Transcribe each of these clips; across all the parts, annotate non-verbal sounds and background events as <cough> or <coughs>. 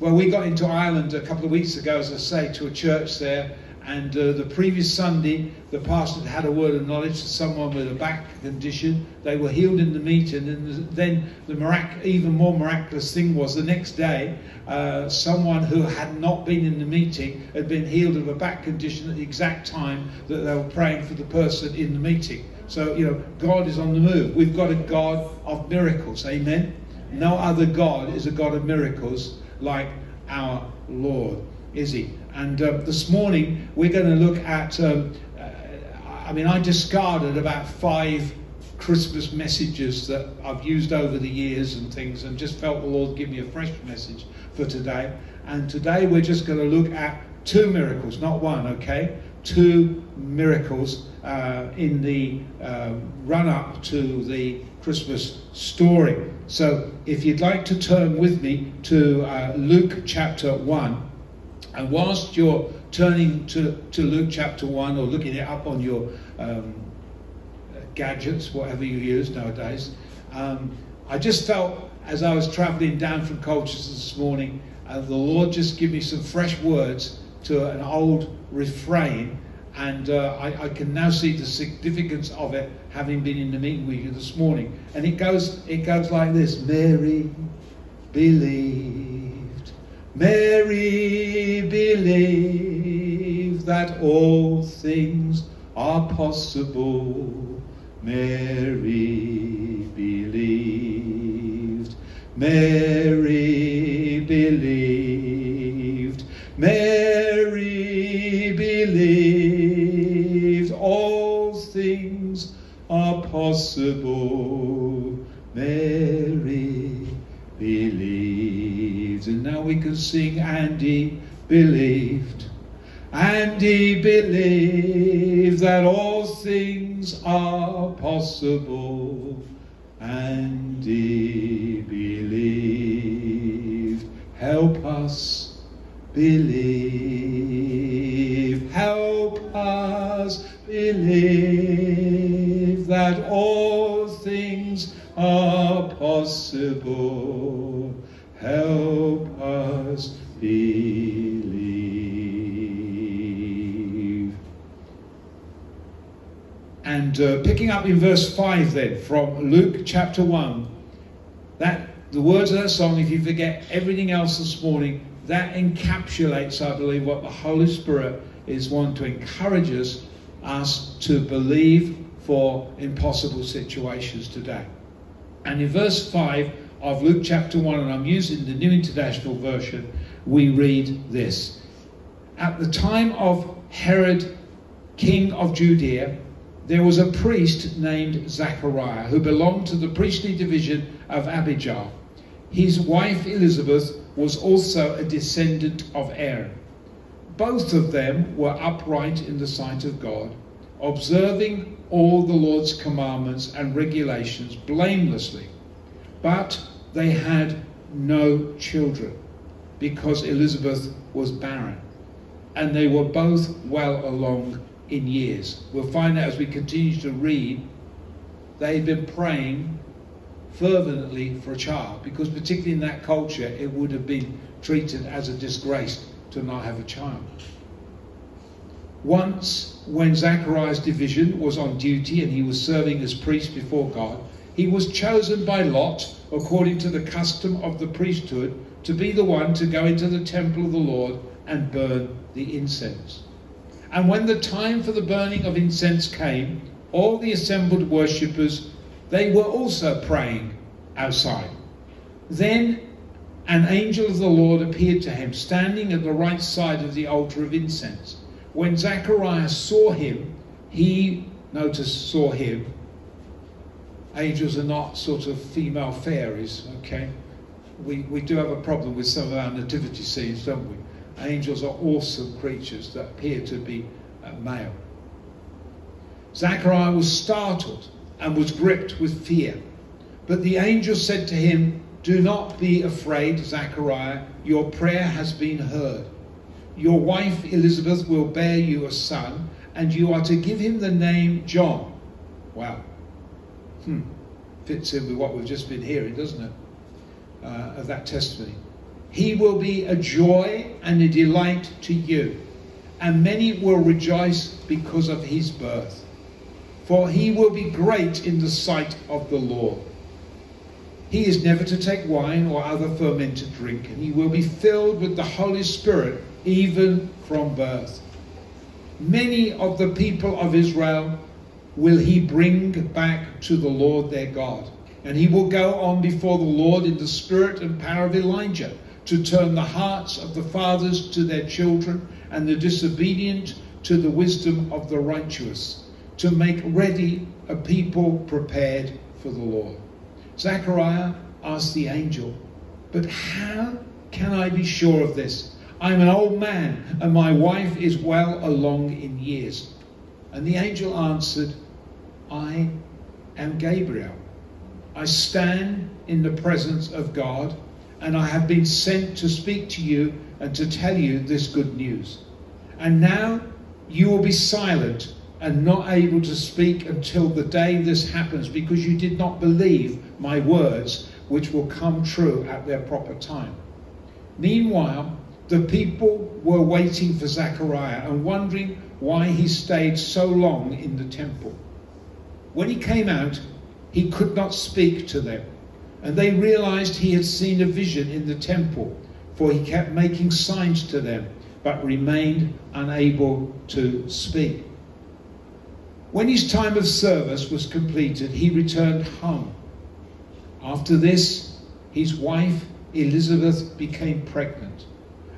Well, we got into Ireland a couple of weeks ago, as I say, to a church there, and uh, the previous Sunday, the pastor had had a word of knowledge to someone with a back condition. They were healed in the meeting, and then the mirac- even more miraculous thing was the next day, uh, someone who had not been in the meeting had been healed of a back condition at the exact time that they were praying for the person in the meeting. So, you know, God is on the move. We've got a God of miracles. Amen. No other God is a God of miracles like our Lord, is He? And uh, this morning we're going to look at. Um, uh, I mean, I discarded about five Christmas messages that I've used over the years and things, and just felt the Lord give me a fresh message for today. And today we're just going to look at two miracles, not one, okay? Two miracles uh, in the uh, run up to the Christmas story. So if you'd like to turn with me to uh, Luke chapter 1, and whilst you're turning to, to Luke chapter 1 or looking it up on your um, gadgets, whatever you use nowadays, um, I just felt as I was traveling down from Colchester this morning, uh, the Lord just give me some fresh words to an old refrain and uh, I, I, can now see the significance of it having been in the meeting with you this morning. And it goes it goes like this. Mary believed. Mary believed that all things are possible. Mary believed. Mary believed. Mary possible. Mary believed. And now we can sing, Andy believed. Andy believed that all things are possible. Andy believed. Help us believe. Picking up in verse 5 then from Luke chapter 1, that the words of that song, if you forget everything else this morning, that encapsulates, I believe, what the Holy Spirit is wanting to encourage us, us to believe for impossible situations today. And in verse 5 of Luke chapter 1, and I'm using the New International Version, we read this. At the time of Herod, king of Judea, there was a priest named Zachariah who belonged to the priestly division of Abijah. His wife Elizabeth was also a descendant of Aaron. Both of them were upright in the sight of God, observing all the Lord's commandments and regulations blamelessly. But they had no children because Elizabeth was barren, and they were both well along in years. We'll find out as we continue to read, they'd been praying fervently for a child because, particularly in that culture, it would have been treated as a disgrace to not have a child. Once, when Zachariah's division was on duty and he was serving as priest before God, he was chosen by Lot, according to the custom of the priesthood, to be the one to go into the temple of the Lord and burn the incense. And when the time for the burning of incense came, all the assembled worshippers, they were also praying outside. Then an angel of the Lord appeared to him, standing at the right side of the altar of incense. When Zacharias saw him, he, notice, saw him. Angels are not sort of female fairies, okay? We, we do have a problem with some of our nativity scenes, don't we? Angels are awesome creatures that appear to be uh, male. Zachariah was startled and was gripped with fear. But the angel said to him, Do not be afraid, Zachariah, your prayer has been heard. Your wife Elizabeth will bear you a son, and you are to give him the name John. Wow. Hmm. Fits in with what we've just been hearing, doesn't it? Uh, of that testimony. He will be a joy and a delight to you, and many will rejoice because of his birth. For he will be great in the sight of the Lord. He is never to take wine or other fermented drink, and he will be filled with the Holy Spirit even from birth. Many of the people of Israel will he bring back to the Lord their God. And he will go on before the Lord in the spirit and power of Elijah to turn the hearts of the fathers to their children and the disobedient to the wisdom of the righteous, to make ready a people prepared for the Lord. Zechariah asked the angel, But how can I be sure of this? I'm an old man, and my wife is well along in years. And the angel answered, I am Gabriel. I stand in the presence of God, and I have been sent to speak to you and to tell you this good news. And now you will be silent and not able to speak until the day this happens, because you did not believe my words, which will come true at their proper time. Meanwhile, the people were waiting for Zechariah and wondering why he stayed so long in the temple. When he came out, he could not speak to them. And they realized he had seen a vision in the temple, for he kept making signs to them, but remained unable to speak. When his time of service was completed, he returned home. After this, his wife Elizabeth became pregnant,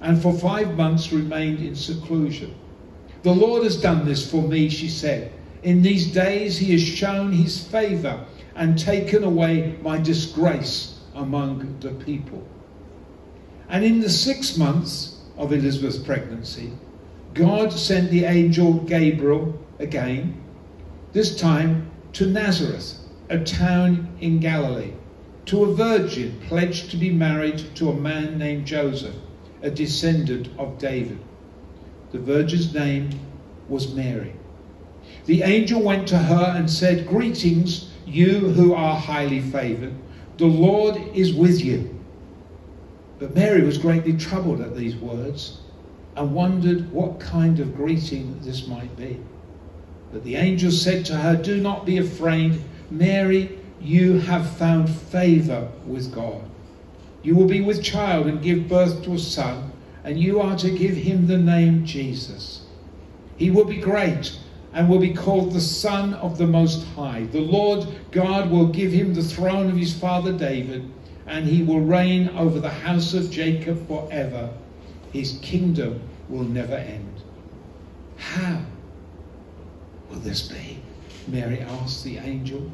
and for five months remained in seclusion. The Lord has done this for me, she said. In these days, he has shown his favor and taken away my disgrace among the people. And in the six months of Elizabeth's pregnancy, God sent the angel Gabriel again, this time to Nazareth, a town in Galilee, to a virgin pledged to be married to a man named Joseph, a descendant of David. The virgin's name was Mary. The angel went to her and said, Greetings you who are highly favored, the Lord is with you. But Mary was greatly troubled at these words and wondered what kind of greeting this might be. But the angel said to her, Do not be afraid, Mary, you have found favor with God. You will be with child and give birth to a son, and you are to give him the name Jesus. He will be great and will be called the Son of the Most High. The Lord God will give him the throne of his father David, and he will reign over the house of Jacob forever. His kingdom will never end. How will this be? Mary asked the angel,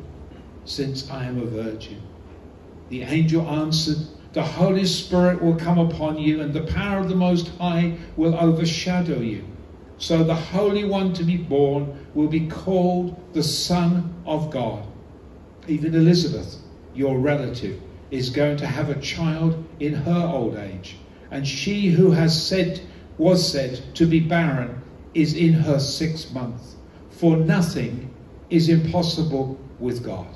since I am a virgin. The angel answered, The Holy Spirit will come upon you, and the power of the Most High will overshadow you. So the Holy One to be born will be called the Son of God. Even Elizabeth, your relative, is going to have a child in her old age. And she who has said, was said to be barren is in her sixth month. For nothing is impossible with God.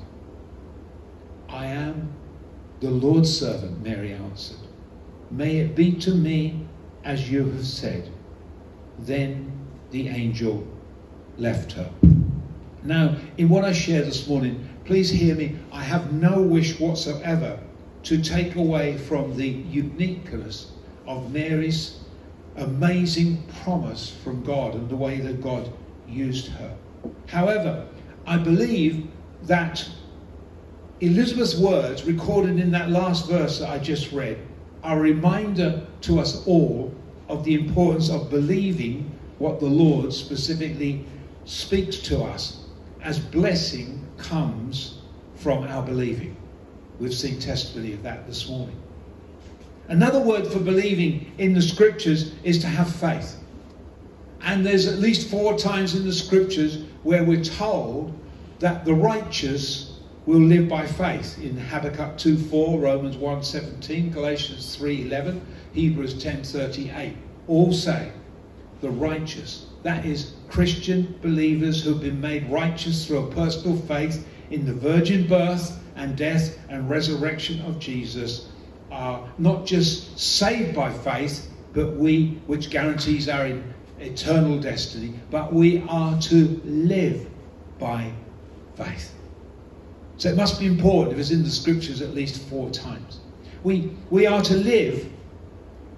I am the Lord's servant, Mary answered. May it be to me as you have said. Then the angel left her. Now, in what I share this morning, please hear me. I have no wish whatsoever to take away from the uniqueness of Mary's amazing promise from God and the way that God used her. However, I believe that Elizabeth's words, recorded in that last verse that I just read, are a reminder to us all of the importance of believing what the Lord specifically speaks to us as blessing comes from our believing. We've seen testimony of that this morning. Another word for believing in the scriptures is to have faith. And there's at least four times in the scriptures where we're told that the righteous will live by faith. In Habakkuk 2:4, Romans 1:17, Galatians 3:11, Hebrews 10:38. All say the righteous. That is Christian believers who've been made righteous through a personal faith in the virgin birth and death and resurrection of Jesus are not just saved by faith, but we, which guarantees our eternal destiny, but we are to live by faith. So it must be important if it's in the scriptures at least four times. We, we are to live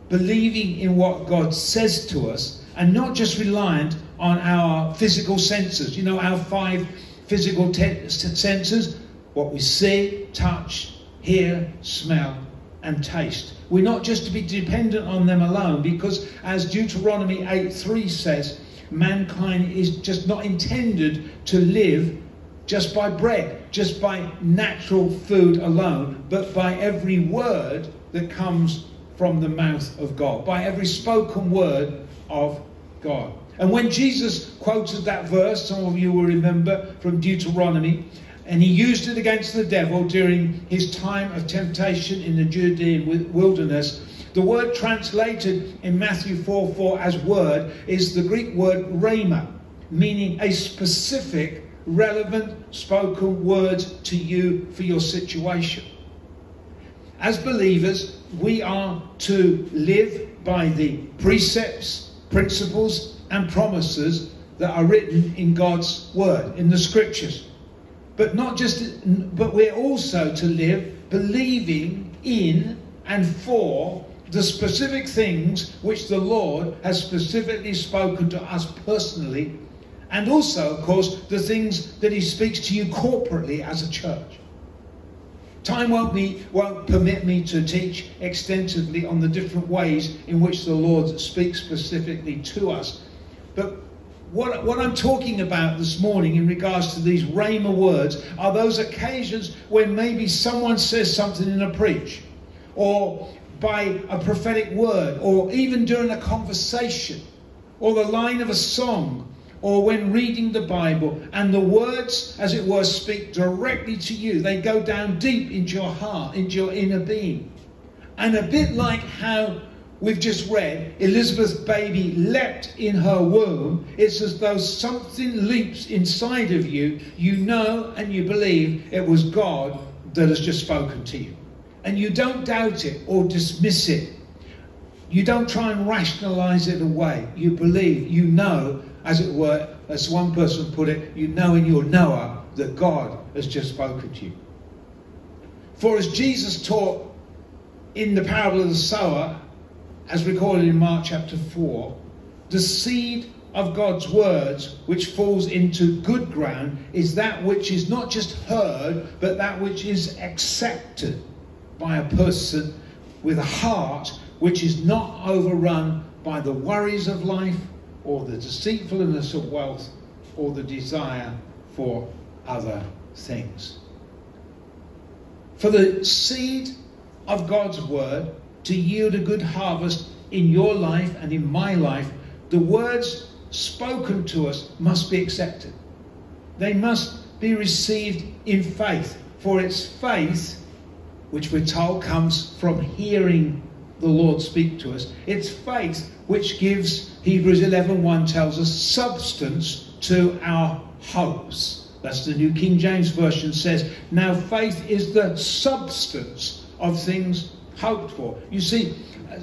believing in what God says to us and not just reliant on our physical senses. You know, our five physical senses what we see, touch, hear, smell, and taste. We're not just to be dependent on them alone because, as Deuteronomy 8 3 says, mankind is just not intended to live just by bread, just by natural food alone, but by every word that comes from the mouth of God, by every spoken word of God. And when Jesus quoted that verse, some of you will remember from Deuteronomy, and he used it against the devil during his time of temptation in the Judean wilderness. The word translated in Matthew 4 4 as word is the Greek word rhema, meaning a specific, relevant spoken word to you for your situation. As believers, we are to live by the precepts, principles, and promises that are written in God's word, in the scriptures but not just but we're also to live believing in and for the specific things which the Lord has specifically spoken to us personally, and also, of course, the things that He speaks to you corporately as a church. Time won't, be, won't permit me to teach extensively on the different ways in which the Lord speaks specifically to us, but what, what I'm talking about this morning in regards to these Rhema words are those occasions when maybe someone says something in a preach, or by a prophetic word, or even during a conversation, or the line of a song, or when reading the Bible, and the words, as it were, speak directly to you. They go down deep into your heart, into your inner being. And a bit like how we've just read, Elizabeth's baby leapt in her womb. It's as though something leaps inside of you. You know and you believe it was God that has just spoken to you. And you don't doubt it or dismiss it. You don't try and rationalize it away. You believe, you know, as it were, as one person put it, you know in your knower that God has just spoken to you. For as Jesus taught in the parable of the sower, as recorded in Mark chapter 4, the seed of God's words which falls into good ground is that which is not just heard, but that which is accepted by a person with a heart which is not overrun by the worries of life or the deceitfulness of wealth or the desire for other things. For the seed of God's word to yield a good harvest in your life and in my life, the words spoken to us must be accepted. They must be received in faith, for it's faith, which we're told comes from hearing the Lord speak to us. It's faith which gives, Hebrews 11.1 tells us, substance to our hopes. That's the New King James Version says, now faith is the substance of things hoped for. You see, uh,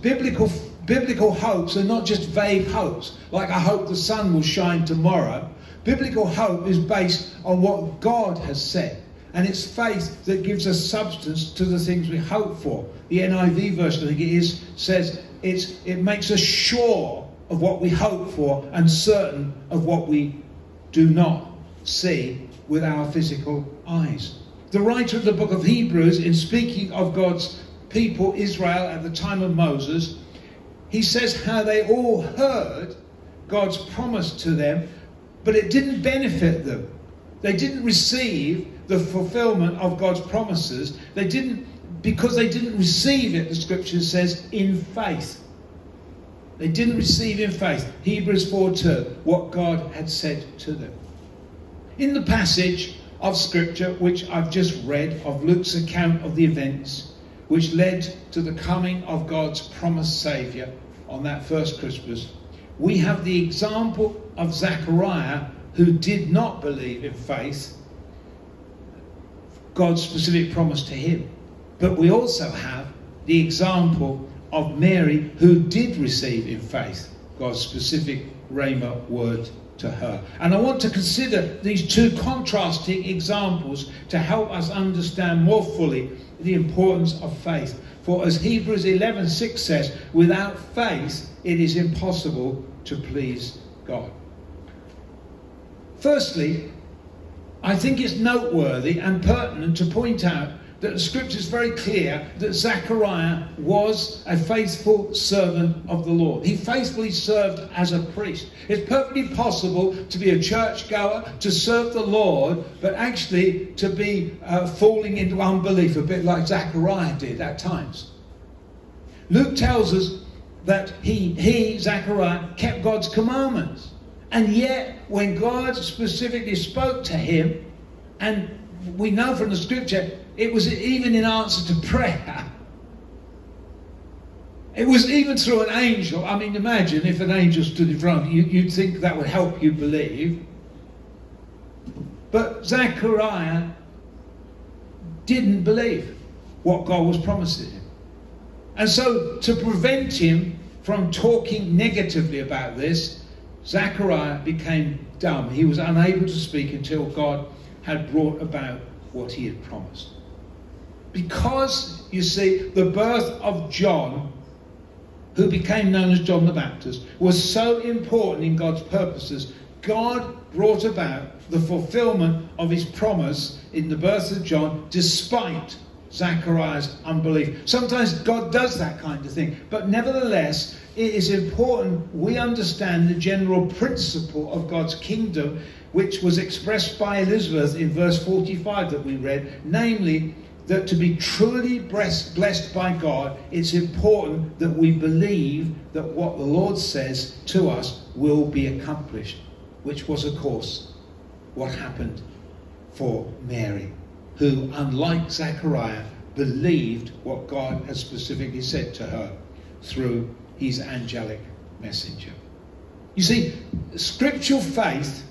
biblical biblical hopes are not just vague hopes, like I hope the sun will shine tomorrow. Biblical hope is based on what God has said. And it's faith that gives us substance to the things we hope for. The NIV version, I think it is, says it's, it makes us sure of what we hope for and certain of what we do not see with our physical eyes. The writer of the book of Hebrews, in speaking of God's people, Israel, at the time of Moses, he says how they all heard God's promise to them, but it didn't benefit them. They didn't receive the fulfillment of God's promises. They didn't, because they didn't receive it, the scripture says, in faith. They didn't receive in faith. Hebrews 4 2, what God had said to them. In the passage of scripture which I've just read of Luke's account of the events, which led to the coming of God's promised Saviour on that first Christmas, we have the example of Zechariah who did not believe in faith, God's specific promise to him. But we also have the example of Mary, who did receive in faith God's specific Rhema word to her. And I want to consider these two contrasting examples to help us understand more fully the importance of faith. For as Hebrews 11:6 says, without faith it is impossible to please God. Firstly, I think it's noteworthy and pertinent to point out that the scripture is very clear that Zechariah was a faithful servant of the Lord. He faithfully served as a priest. It's perfectly possible to be a churchgoer, to serve the Lord, but actually to be uh, falling into unbelief, a bit like Zechariah did at times. Luke tells us that he, he Zechariah, kept God's commandments. And yet, when God specifically spoke to him, and we know from the scripture it was even in answer to prayer. It was even through an angel. I mean, imagine if an angel stood in front of you, you'd think that would help you believe. But Zechariah didn't believe what God was promising him. And so, to prevent him from talking negatively about this, Zechariah became dumb. He was unable to speak until God had brought about what he had promised. Because, you see, the birth of John, who became known as John the Baptist, was so important in God's purposes, God brought about the fulfillment of his promise in the birth of John despite Zachariah's unbelief. Sometimes God does that kind of thing, but nevertheless, it is important we understand the general principle of God's kingdom, which was expressed by Elizabeth in verse 45 that we read, namely, that to be truly blessed by God, it's important that we believe that what the Lord says to us will be accomplished, which was, of course, what happened for Mary, who, unlike Zechariah, believed what God had specifically said to her through his angelic messenger. You see, scriptural faith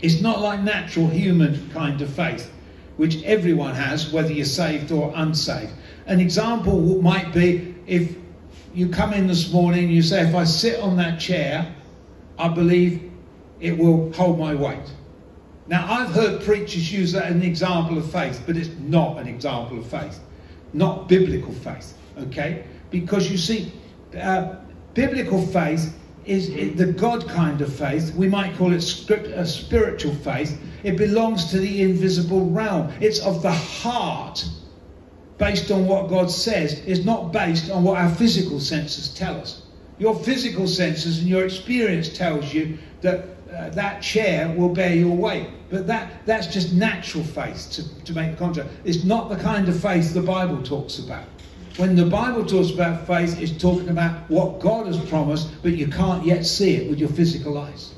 is not like natural human kind of faith which everyone has, whether you're saved or unsaved. An example might be if you come in this morning and you say, if I sit on that chair, I believe it will hold my weight. Now, I've heard preachers use that as an example of faith, but it's not an example of faith, not biblical faith, okay? Because you see, uh, biblical faith is the God kind of faith. We might call it script, a spiritual faith. It belongs to the invisible realm. It's of the heart, based on what God says. It's not based on what our physical senses tell us. Your physical senses and your experience tells you that uh, that chair will bear your weight. But that, that's just natural faith to, to make the contrast. It's not the kind of faith the Bible talks about. When the Bible talks about faith, it's talking about what God has promised, but you can't yet see it with your physical eyes.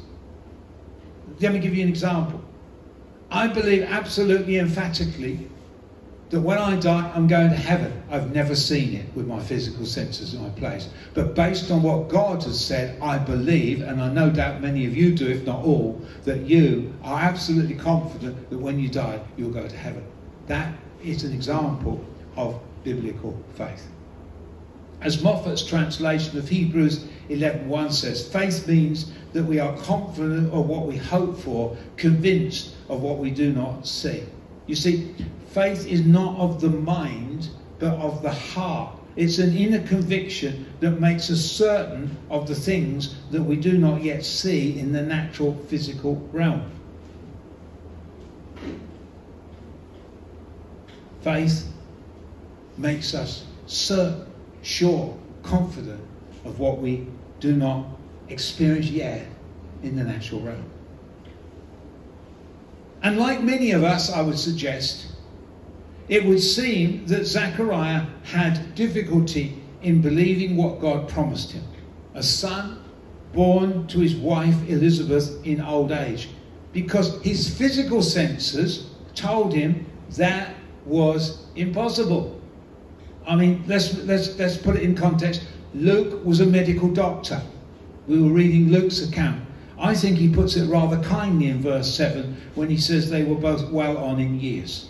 Let me give you an example. I believe absolutely emphatically that when I die, I'm going to heaven. I've never seen it with my physical senses in my place. But based on what God has said, I believe, and I no doubt many of you do, if not all, that you are absolutely confident that when you die, you'll go to heaven. That is an example of biblical faith. As Moffatt's translation of Hebrews 11:1 says, faith means that we are confident of what we hope for, convinced of what we do not see. You see, faith is not of the mind, but of the heart. It's an inner conviction that makes us certain of the things that we do not yet see in the natural physical realm. Faith makes us so sure, confident of what we do not experience yet in the natural realm. And like many of us, I would suggest, it would seem that Zechariah had difficulty in believing what God promised him a son born to his wife Elizabeth in old age, because his physical senses told him that was impossible. I mean, let's, let's, let's put it in context. Luke was a medical doctor. We were reading Luke's account. I think he puts it rather kindly in verse 7 when he says they were both well on in years.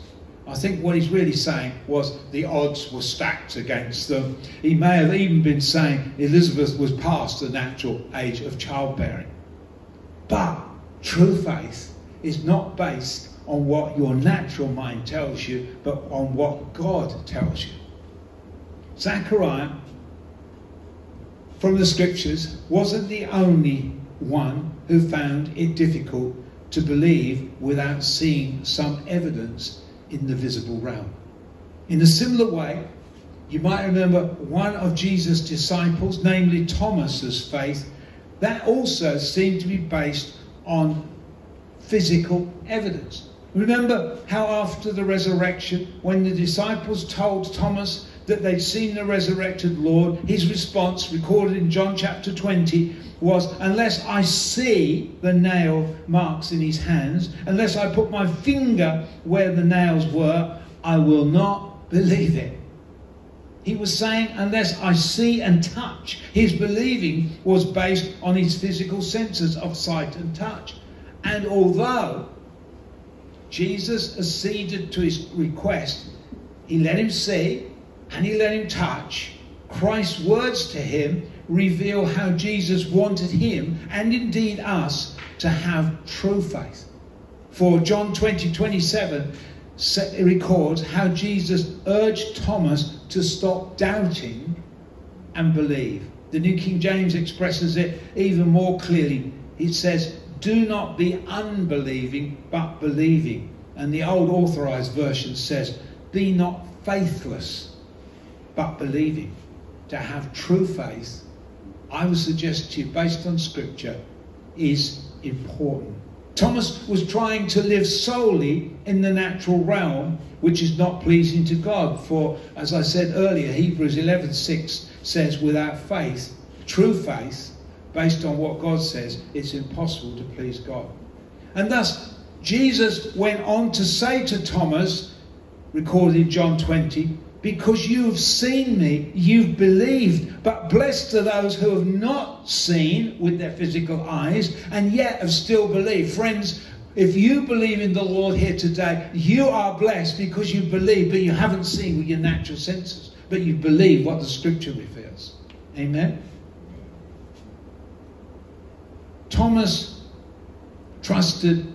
I think what he's really saying was the odds were stacked against them. He may have even been saying Elizabeth was past the natural age of childbearing. But true faith is not based on what your natural mind tells you, but on what God tells you. Zechariah, from the scriptures, wasn't the only one who found it difficult to believe without seeing some evidence in the visible realm. In a similar way, you might remember one of Jesus' disciples, namely Thomas's faith, that also seemed to be based on physical evidence. Remember how after the resurrection, when the disciples told Thomas that they'd seen the resurrected Lord, his response, recorded in John chapter 20, was, Unless I see the nail marks in his hands, unless I put my finger where the nails were, I will not believe it. He was saying, Unless I see and touch. His believing was based on his physical senses of sight and touch. And although Jesus acceded to his request, he let him see and he let him touch. Christ's words to him reveal how Jesus wanted him and indeed us to have true faith. For John 20 27 records how Jesus urged Thomas to stop doubting and believe. The New King James expresses it even more clearly. It says, Do not be unbelieving, but believing. And the old authorized version says, Be not faithless, but believing. To have true faith I would suggest to you, based on scripture, is important. Thomas was trying to live solely in the natural realm, which is not pleasing to God. For, as I said earlier, Hebrews 11:6 says, without faith, true faith, based on what God says, it's impossible to please God. And thus, Jesus went on to say to Thomas, recorded in John 20, because you've seen me, you've believed. But blessed are those who have not seen with their physical eyes and yet have still believed. Friends, if you believe in the Lord here today, you are blessed because you believe, but you haven't seen with your natural senses, but you believe what the scripture reveals. Amen? Thomas trusted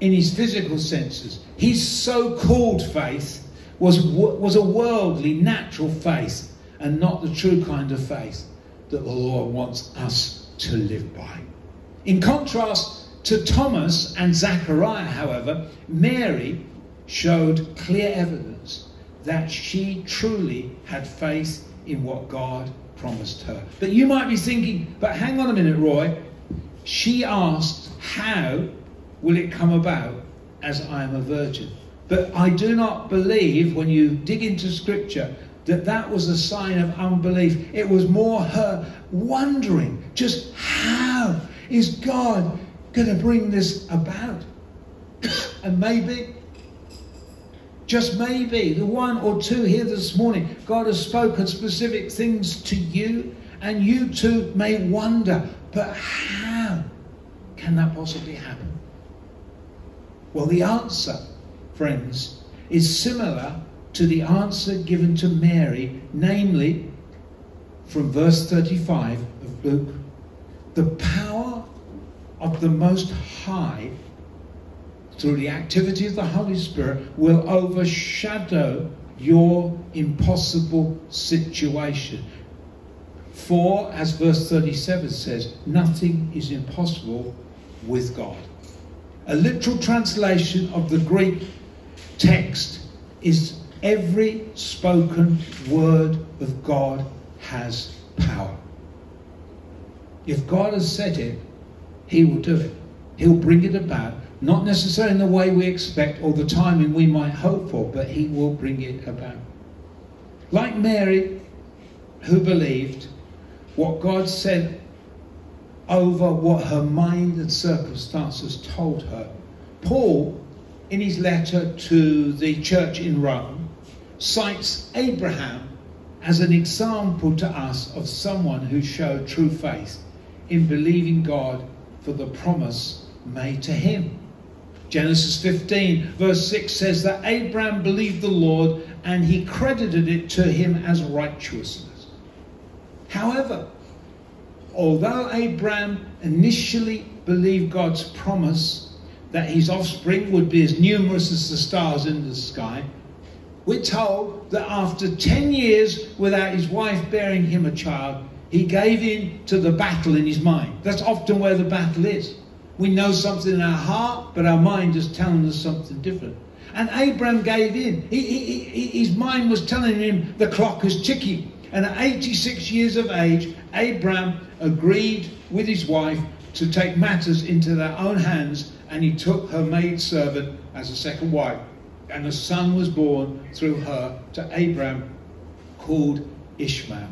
in his physical senses. His so called faith was, was a worldly, natural faith and not the true kind of faith that the Lord wants us to live by. In contrast to Thomas and Zachariah, however, Mary showed clear evidence that she truly had faith in what God promised her. But you might be thinking, but hang on a minute, Roy. She asked, How will it come about as I am a virgin? But I do not believe, when you dig into scripture, that that was a sign of unbelief. It was more her wondering just how is God going to bring this about? <coughs> and maybe, just maybe, the one or two here this morning, God has spoken specific things to you, and you too may wonder, but how can that possibly happen? Well, the answer friends, is similar to the answer given to Mary, namely, from verse 35 of Luke, the power of the Most High through the activity of the Holy Spirit will overshadow your impossible situation. For, as verse 37 says, nothing is impossible with God. A literal translation of the Greek text is every spoken word of God has power. If God has said it, He will do it. He'll bring it about, not necessarily in the way we expect or the timing we might hope for, but He will bring it about. Like Mary, who believed what God said over what her mind and circumstances told her, Paul in his letter to the church in Rome, cites Abraham as an example to us of someone who showed true faith in believing God for the promise made to him. Genesis 15, verse 6 says that Abraham believed the Lord and he credited it to him as righteousness. However, although Abraham initially believed God's promise that his offspring would be as numerous as the stars in the sky, we're told that after 10 years without his wife bearing him a child, he gave in to the battle in his mind. That's often where the battle is. We know something in our heart, but our mind is telling us something different. And Abraham gave in. He, he, he, his mind was telling him the clock is ticking. And at 86 years of age, Abraham agreed with his wife to take matters into their own hands, and he took her maidservant as a second wife. And a son was born through her to Abraham called Ishmael.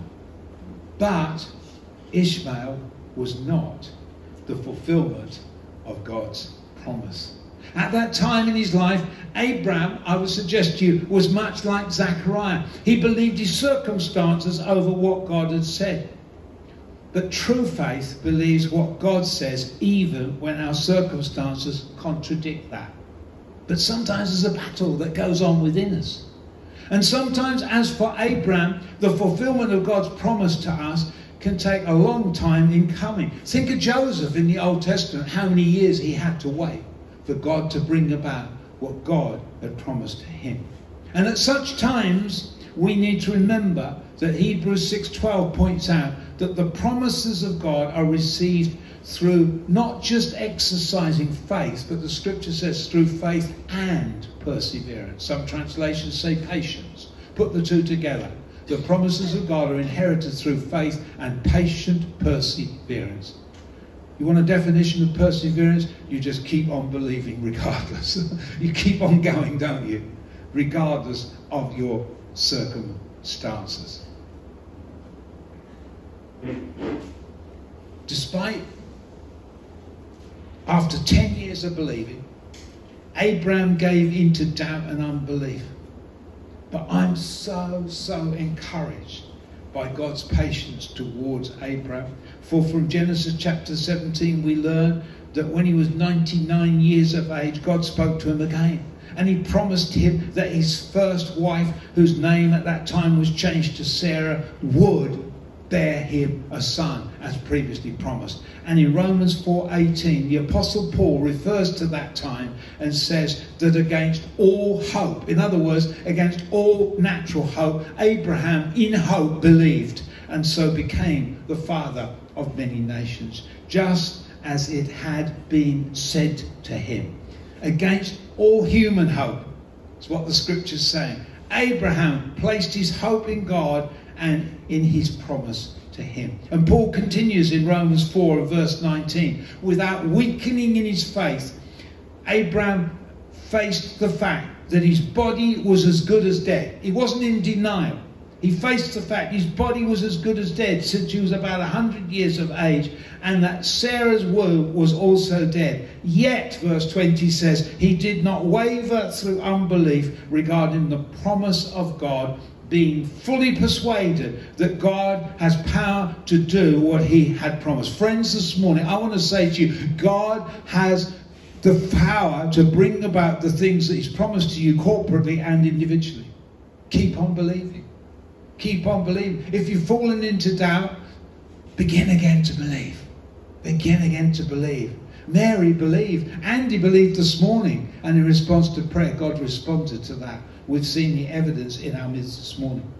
But Ishmael was not the fulfillment of God's promise. At that time in his life, Abraham, I would suggest to you, was much like Zachariah. He believed his circumstances over what God had said. But true faith believes what God says, even when our circumstances contradict that. But sometimes there's a battle that goes on within us. And sometimes, as for Abraham, the fulfillment of God's promise to us can take a long time in coming. Think of Joseph in the Old Testament, how many years he had to wait for God to bring about what God had promised to him. And at such times, we need to remember that Hebrews 6:12 points out that the promises of God are received through not just exercising faith, but the scripture says through faith and perseverance. Some translations say patience. Put the two together. The promises of God are inherited through faith and patient perseverance. You want a definition of perseverance? You just keep on believing regardless. <laughs> you keep on going, don't you? Regardless of your circumstances. Despite, after 10 years of believing, Abraham gave in to doubt and unbelief. But I'm so, so encouraged by God's patience towards Abraham. For from Genesis chapter 17, we learn that when he was 99 years of age, God spoke to him again. And he promised him that his first wife, whose name at that time was changed to Sarah, would bear him a son as previously promised. And in Romans 4:18, the apostle Paul refers to that time and says that against all hope, in other words, against all natural hope, Abraham in hope believed and so became the father of many nations, just as it had been said to him. Against all human hope. It's what the scriptures say. Abraham placed his hope in God and in his promise to him. And Paul continues in Romans 4 verse 19 without weakening in his faith, Abraham faced the fact that his body was as good as dead. He wasn't in denial. He faced the fact his body was as good as dead since he was about 100 years of age, and that Sarah's womb was also dead. Yet, verse 20 says, he did not waver through unbelief regarding the promise of God, being fully persuaded that God has power to do what he had promised. Friends, this morning, I want to say to you, God has the power to bring about the things that he's promised to you corporately and individually. Keep on believing. Keep on believing. If you've fallen into doubt, begin again to believe. Begin again to believe. Mary believed. Andy believed this morning. And in response to prayer, God responded to that. We've seen the evidence in our midst this morning.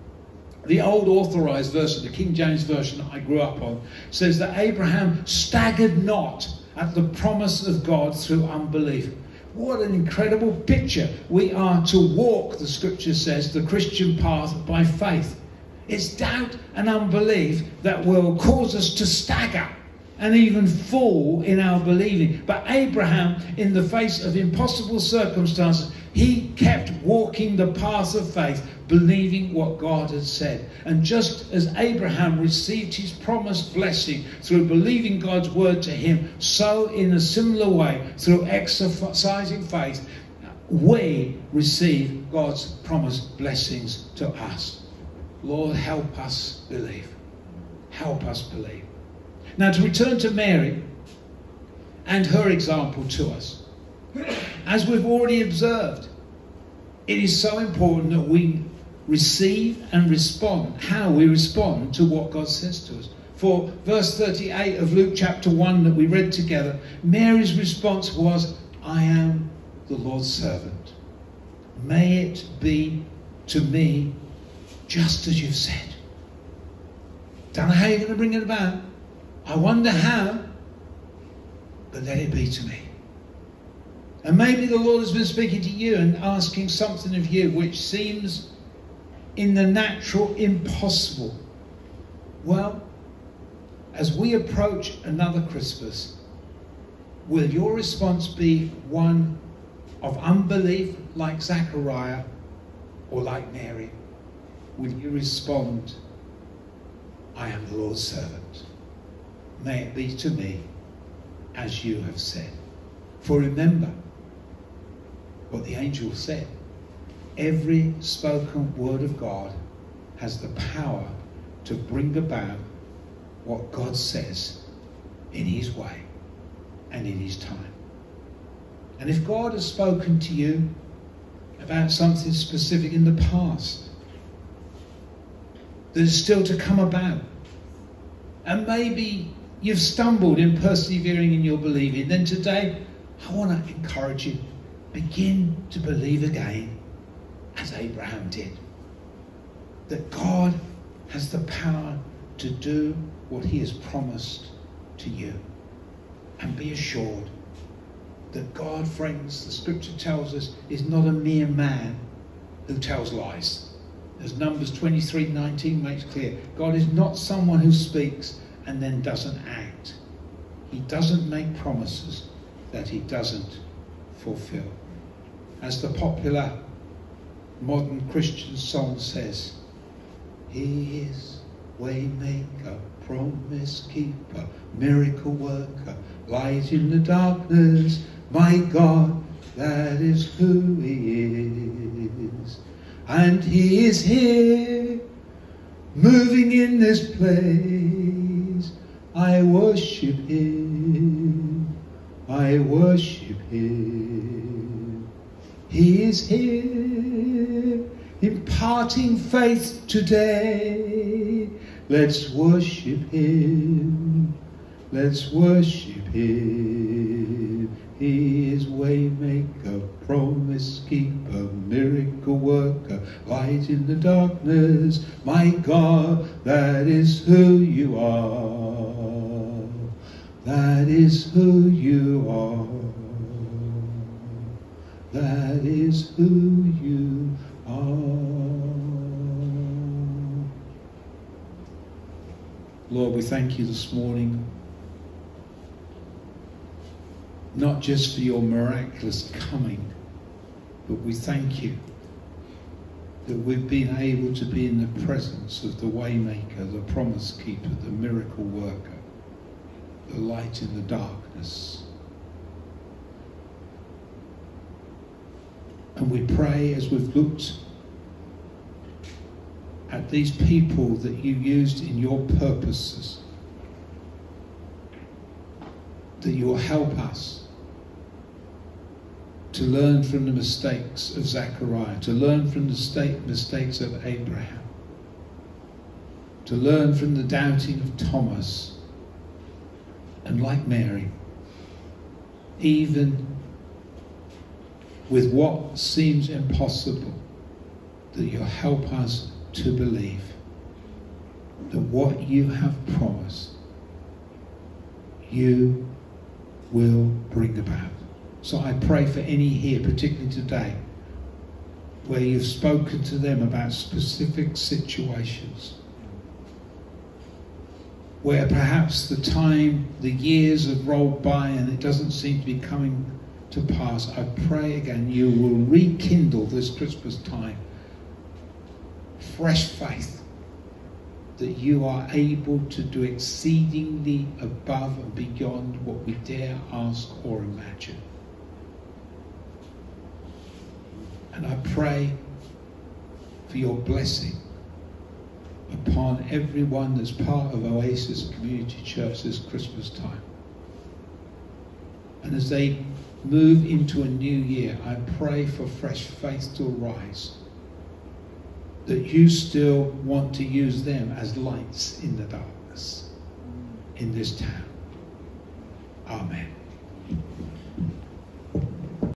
The old authorized version, the King James version that I grew up on, says that Abraham staggered not at the promise of God through unbelief. What an incredible picture. We are to walk, the scripture says, the Christian path by faith. It's doubt and unbelief that will cause us to stagger and even fall in our believing. But Abraham, in the face of impossible circumstances, he kept walking the path of faith, believing what God had said. And just as Abraham received his promised blessing through believing God's word to him, so in a similar way, through exercising faith, we receive God's promised blessings to us. Lord, help us believe. Help us believe. Now, to return to Mary and her example to us. as we've already observed, it is so important that we receive and respond, how we respond to what God says to us. For verse 38 of Luke chapter 1 that we read together, Mary's response was, I am the Lord's servant. May it be to me just as you've said. Don't know how you're going to bring it about. I wonder how, but let it be to me. And maybe the Lord has been speaking to you and asking something of you which seems in the natural impossible. Well, as we approach another Christmas, will your response be one of unbelief like Zachariah or like Mary? Will you respond, I am the Lord's servant? May it be to me as you have said. For remember what the angel said. Every spoken word of God has the power to bring about what God says in His way and in His time. And if God has spoken to you about something specific in the past that is still to come about, and maybe you've stumbled in persevering in your believing, then today I want to encourage you begin to believe again as Abraham did. That God has the power to do what he has promised to you. And be assured that God, friends, the scripture tells us, is not a mere man who tells lies. As Numbers 23 19 makes clear, God is not someone who speaks and then doesn't act. He doesn't make promises that he doesn't fulfill. As the popular modern Christian song says, He is waymaker, promise keeper, miracle worker, light in the darkness. My God, that is who He is. And He is here, moving in this place. I worship Him. I worship Him. He is here, imparting faith today. Let's worship Him. Let's worship Him. He is waymaker, promise keeper, miracle worker, light in the darkness. My God, that is who you are. That is who you are. That is who you are. Lord, we thank you this morning, not just for your miraculous coming, but we thank you that we've been able to be in the presence of the waymaker, the promise keeper, the miracle worker, the light in the darkness. And we pray as we've looked at these people that you used in your purposes, that you will help us to learn from the mistakes of Zechariah, to learn from the state mistakes of Abraham, to learn from the doubting of Thomas, and like Mary, even with what seems impossible, that you'll help us to believe that what you have promised, you will bring about. So I pray for any here, particularly today, where you've spoken to them about specific situations, where perhaps the time, the years have rolled by and it doesn't seem to be coming to pass. I pray again you will rekindle this Christmas time fresh faith that you are able to do exceedingly above and beyond what we dare ask or imagine. And I pray for your blessing upon everyone that's part of Oasis Community Church this Christmas time. And as they move into a new year, I pray for fresh faith to rise. That you still want to use them as lights in the darkness in this town. Amen.